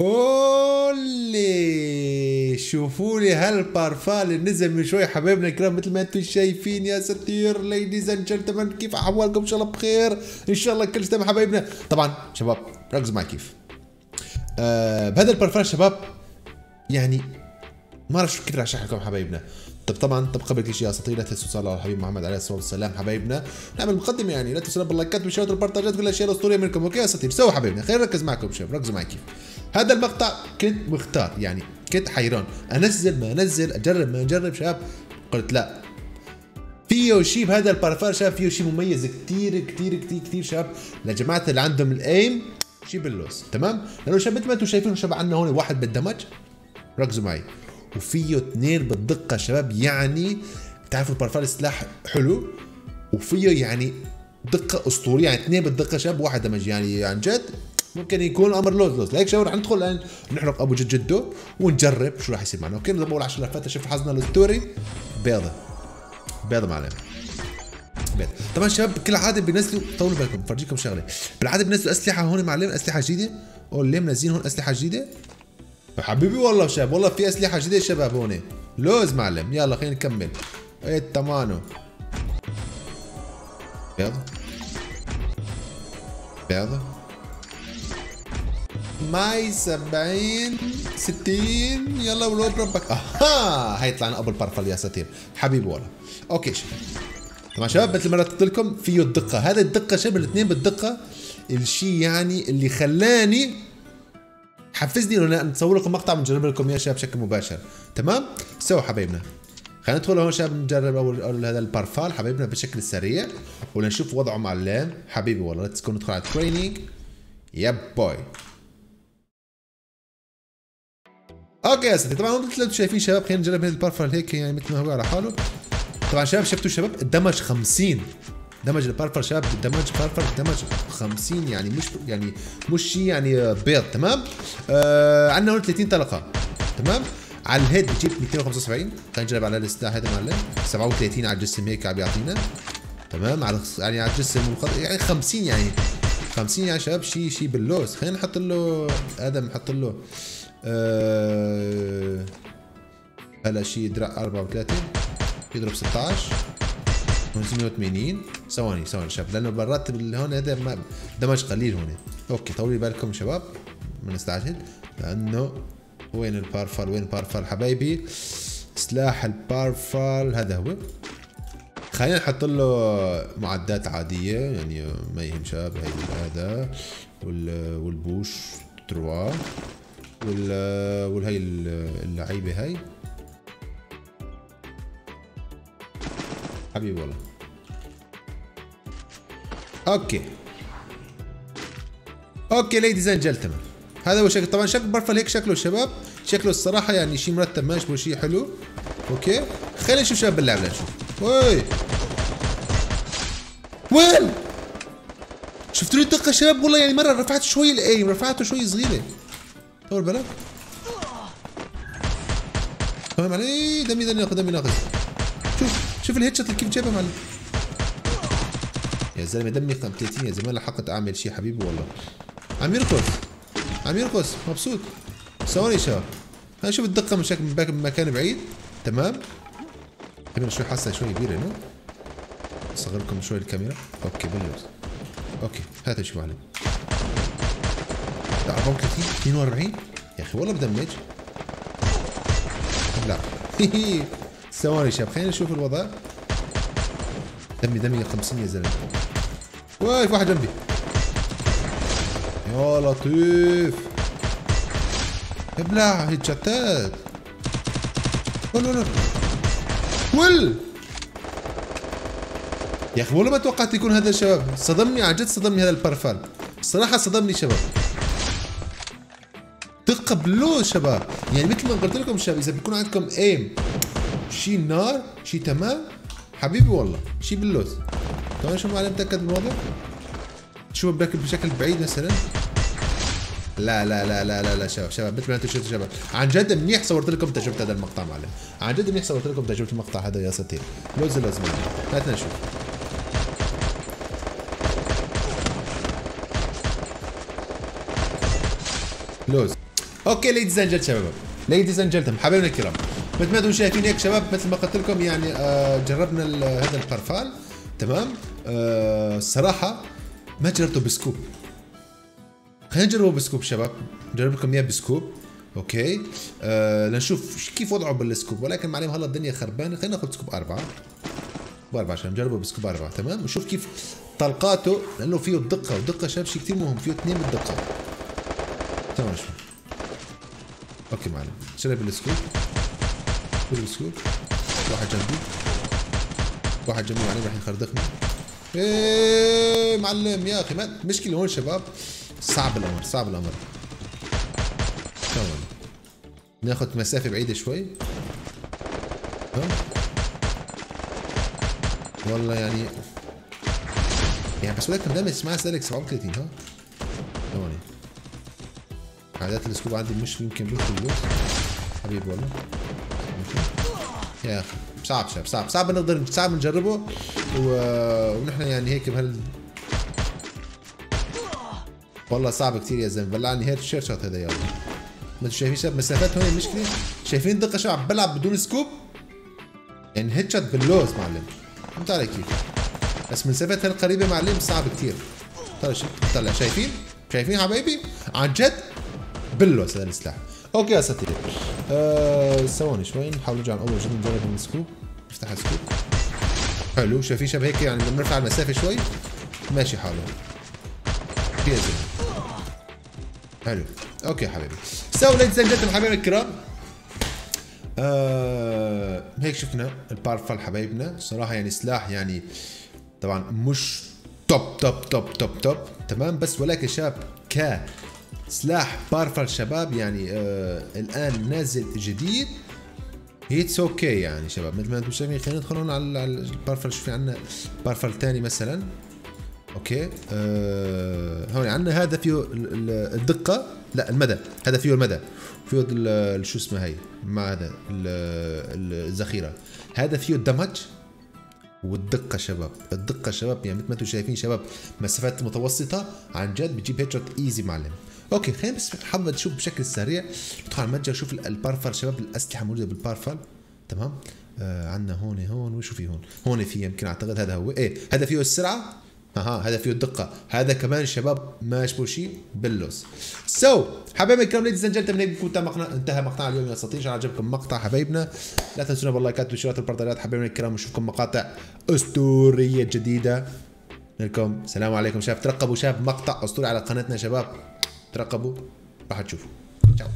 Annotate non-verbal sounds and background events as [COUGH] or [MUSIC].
اولي شوفوا لي هالبارفال اللي نزل من شوي حبايبنا الكرام مثل ما أنتم شايفين يا أساطير ladies and gentlemen كيف أحوالكم؟ إن شاء الله بخير إن شاء الله كل سنه حبايبنا. طبعا شباب ركزوا معي كيف. آه بهذا البارفال شباب يعني ما بعرف شو كثير أشرح لكم حبايبنا. طب طبعا طب قبل كل شيء أساطير لا تنسوا صلاة على الحبيب محمد عليه الصلاة والسلام. حبايبنا نعمل مقدمة يعني لا تنسوا باللايكات والشيرات والبارتاجات كل الاشياء الاسطوريه منكم. okay أساطير سوا حبايبنا خلينا نركز معكم شباب ركزوا معي كيف. هذا المقطع كنت مختار يعني كنت حيران. أنزل ما أنزل أجرب ما أجرب شباب قلت لا. فيه شيء بهذا البارفال شباب فيه شيء مميز كثير كثير كثير كثير شباب لجماعه اللي عندهم ال aim شيء باللوز تمام؟ لأنه شباب مثل ما أنتم شايفين شباب عندنا هون واحد بال damage. ركزوا معي. وفيه اثنين بالدقة شباب. يعني بتعرفوا البارفال سلاح حلو؟ وفيه يعني دقة أسطورية يعني اثنين بالدقة شباب. واحد damage يعني عن جد. ممكن يكون أمر لوز لوز. لهيك شباب رح ندخل الآن نحرق أبو جد جده ونجرب شو راح يصير معنا. okay نضرب أول 10 لفات شوف حظنا الأسطوري. بيضة. بيضة معنا بيض طبعا شباب كل عادة بينزلوا طولوا بالكم بفرجيكم شغلة. بالعادة بينزلوا أسلحة هون معلم أسلحة جديدة. أو ليه منزلين هون أسلحة جديدة؟ حبيبي والله شباب والله في أسلحة جديدة شباب هون. لوز معلم. يلا خلينا نكمل. إيه تمانو. بيض بيض ماي 70 60 يلا ولود ربك أها هاي طلعنا ابو البارفال يا أساطير حبيبي والله okay طبعا شباب مثل ما قلت لكم فيه الدقة. هذا الدقة شباب الاثنين بالدقة. الشيء يعني اللي خلاني حفزني إنه نصور لكم مقطع ونجرب لكم إياه شباب بشكل مباشر. تمام؟ سوا حبايبنا خلينا ندخل هون شباب نجرب أول أول هذا البارفال حبايبنا بشكل سريع. ولنشوف وضعه مع اللين. حبيبي والله let's ندخل على ال training yep boy okay يا سيدي. طبعا مثل شايفين شباب خلينا نجرب هذا البارفال هيك يعني مثل ما هو على حاله. طبعا شباب شفتوا شباب؟ ال damage 50 damage البارفال شباب damage بارفال damage 50 يعني مش يعني مش شيء يعني بيض تمام؟ آه عندنا هون 30 طلقة تمام؟ على الهيد بجيب 275 خلينا نجرب على السلاح هذا معلم. 37 على الجسم هيك عم يعطينا تمام؟ على يعني على الجسم يعني 50 يعني. 50 يعني شباب شيء شيء باللوز. خلينا نحط له آدم نحط له أه هلا شيء درع 34 يضرب 16 580 ثواني ثواني شباب لأنه برات هون هذا دمج قليل هون. okay طولي بالكم شباب ما نستعجل لأنه وين البارفال؟ وين البارفال حبايبي؟ سلاح البارفال هذا هو. خلينا نحط له معدات عادية يعني ما يهم شباب هي هذا والبوش تروا وال والهي اللعيبة هاي. حبيبي والله. okay. okay ladies and gentlemen هذا هو شكل طبعا شكل برفل هيك شكله شباب. شكله الصراحة يعني شيء مرتب ما يشبه شيء حلو. okay. خلينا نشوف شباب باللعب نشوف وي. وين؟ شفتوا لي الدقه شباب والله يعني مرة رفعت شوي ال aim رفعته شوي صغيرة. طول بالك. فاهم علي. دمي دمي ناخذ دمي ناخذ شوف شوف ال headshot كيف جايبها معلم. يا زلمة دمي 30 يا زلمة. لحقت أعمل شيء حبيبي والله. عم يرقص عم يرقص مبسوط. ثواني شباب. خلينا نشوف الدقة من شكل من مكان بعيد. تمام. الكاميرا شوي حاسة شوي كبيرة هنا اصغر لكم شوي الكاميرا. okay باللوز okay هات شوف معلم 34 42 يا أخي والله ب damage. لا. [LAUGHS] ثواني شباب خلينا نشوف الوضع. دمي دمي 50 يا زلمه واقف واحد جنبي. يا لطيف. ابلع هيد شتات. ول ول ول يا أخي والله ما توقعت يكون هذا الشباب. صدمني عن جد صدمني هذا البرفان الصراحه صدمني شباب. دقة باللوز شباب. يعني مثل ما قلت لكم شباب إذا بيكون عندكم aim شي نار شي تمام حبيبي والله شي باللوز تمام شو معلم متأكد من الوضع. باكل بشكل بعيد مثلا. لا لا لا لا لا لا شباب شباب مثل ما أنتم شفتوا شباب عن جد منيح صورت لكم تجربه هذا المقطع معلم. عن جد منيح صورت لكم تجربه المقطع هذا يا أساطير. لوز لوز هاتنا نشوف. لوز. okay ladies and شباب. ladies and gentlemen حبايبنا الكرام. مثل ما أنتم شايفين هيك شباب مثل ما قلت لكم يعني آه جربنا هذا البرفال تمام؟ آه الصراحه ما جربته ب scope. خلينا نجربه ب scope شباب. نجرب لكم إياه ب scope. okay. آه لنشوف كيف وضعه بال scope. ولكن معلم هلا الدنيا خربانة. خلينا ناخذ scope أربعة. بأربعة عشان نجربه ب scope أربعة. تمام؟ ونشوف كيف طلقاته لأنه فيه الدقه والدقه شباب شيء كثير مهم. فيه اثنين بالدقة. تمام شوف okay معلم. جرب ال scope. جرب ال scope. واحد جنبي. واحد جنبي معلم راح يخردقني إيه معلم يا أخي مشكلة هون شباب. صعب الأمر صعب الأمر. تمام ناخذ مسافة بعيدة شوي. والله يعني يعني بس ولكن دامج اسمها سالك 37 ها؟ ثواني عادات السكوب عندي مش يمكن بيدخل اللوز حبيبي والله. يا أخي صعب شاب صعب صعب نقدر صعب نجربه. و... ونحن يعني هيك بهال والله صعب كثير يا زلمة بلعني هيك شير شوت هذا يلا. ما أنتم شايفين شباب مسافات هون المشكلة؟ شايفين الدقه شباب بلعب بدون سكوب؟ يعني headshot باللوز معلم. فهمت علي كيف؟ بس مسافات هالقريبة معلم صعب كثير. طلع طلع شايفين؟ شايفين حبايبي؟ عن جد باللوز هذا السلاح. okay يا أساتذة. آه ثواني شوي نحاول نرجع من أول جد نجرب ال scope نفتح ال scope. حلو شايفين شباب هيك يعني لما نرفع المسافة شوي؟ ماشي حاله. يا زلمة. حلو. okay حبيبي. so ladies and gentlemen حبايبي الكرام. آه هيك شفنا البارفل حبايبنا. صراحة يعني سلاح يعني طبعا مش top top top top top تمام؟ بس ولكن شباب ك سلاح بارفل شباب يعني آه الآن نازل جديد. it's okay يعني شباب. مثل ما أنتم شايفين خلينا ندخل هون على على البارفل شوف في عندنا بارفل ثاني مثلا. okay. آه هون عندنا هذا فيه ال- ال- الدقة. لا المدى. هذا فيه المدى. فيه شو اسمه هي ما هذا؟ ال- ال- الذخيرة. هذا فيه ال damage والدقة شباب. الدقة شباب يعني مثل ما أنتم شايفين شباب مسافات متوسطة عن جد بتجيب head easy معلم. okay خلينا بس حابب نشوف بشكل سريع. ندخل على المتجر نشوف ال- البارفل شباب الأسلحة موجودة بالبارفل تمام؟ آه عندنا هون هون وشو في هون. هون في يمكن أعتقد هذا هو. إيه هذا فيه السرعة. أها هذا فيه الدقه هذا كمان شباب شيء باللوز so so, حبايبي الكرام ladies and gentlemen هيك بكون مقطع انتهى مقطع اليوم. يا اساطير ان شاء الله عجبكم مقطع حبايبنا. لا تنسونا باللايكات والاشتراكات والبرطانات حبايبنا الكرام ونشوفكم مقاطع أسطورية جديدة. لكم السلام عليكم شباب. ترقبوا شباب مقطع أسطوري على قناتنا شباب. ترقبوا. راح تشوفوا. تشاو.